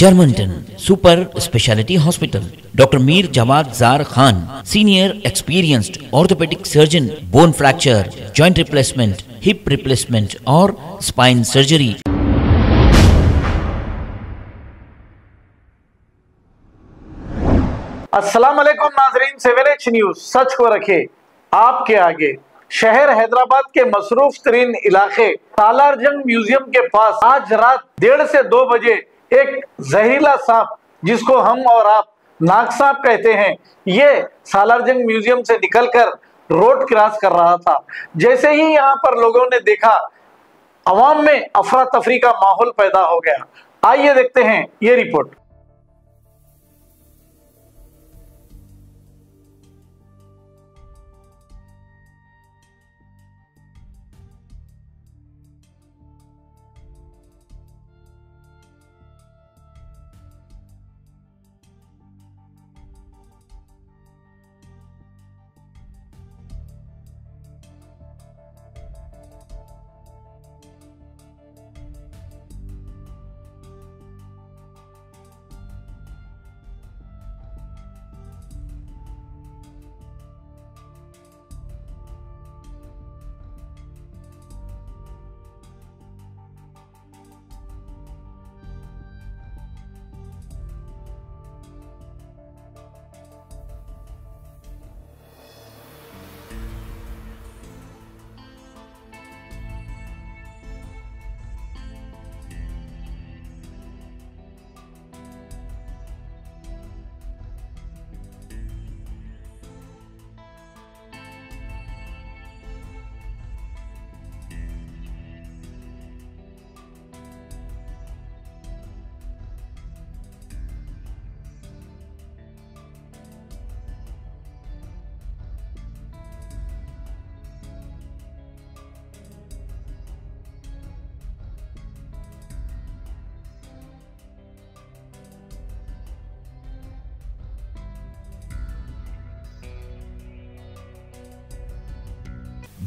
Germanten super speciality hospital doctor Mir Jawad Jar Khan senior experienced orthopaedic surgeon bone fracture joint replacement hip replacement और spine surgery अस्सलाम वालेकुम नाजरीन, civil H news, सच को रखे, आपके आगे, शहर हैदराबाद के मसरूफ तरीन इलाके, तालारजंग म्यूज़ियम के पास, आज रात डेढ़ से दो बजे एक जहरीला सांप जिसको हम और आप नाग सांप कहते हैं, ये सालारजंग म्यूज़ियम से निकलकर रोड क्रॉस कर रहा था। जैसे ही यहाँ पर लोगों ने देखा, अवाम में अफरा तफरी का माहौल पैदा हो गया। आइए देखते हैं ये रिपोर्ट।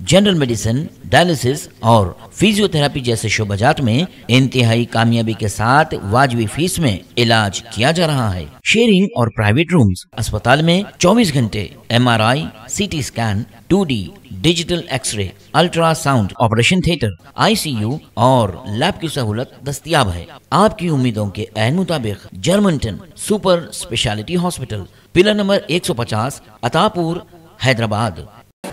general medicine dialysis और फिजियोथेरापी जैसे शोबाजात में इंतहाई कामयाबी के साथ वाजबी फ़ीस में इलाज किया जा रहा है। शेयरिंग और प्राइवेट रूम्स अस्पताल में 24 घंटे एमआरआई, सीटी स्कैन 2डी digital X-ray ultrasound operation theatre ICU और लैब की सहूलत दस्तियाब है। आपकी उम्मीदों के एन मुताबिक Germanten super speciality hospital pillar number 150 Attapur Hyderabad.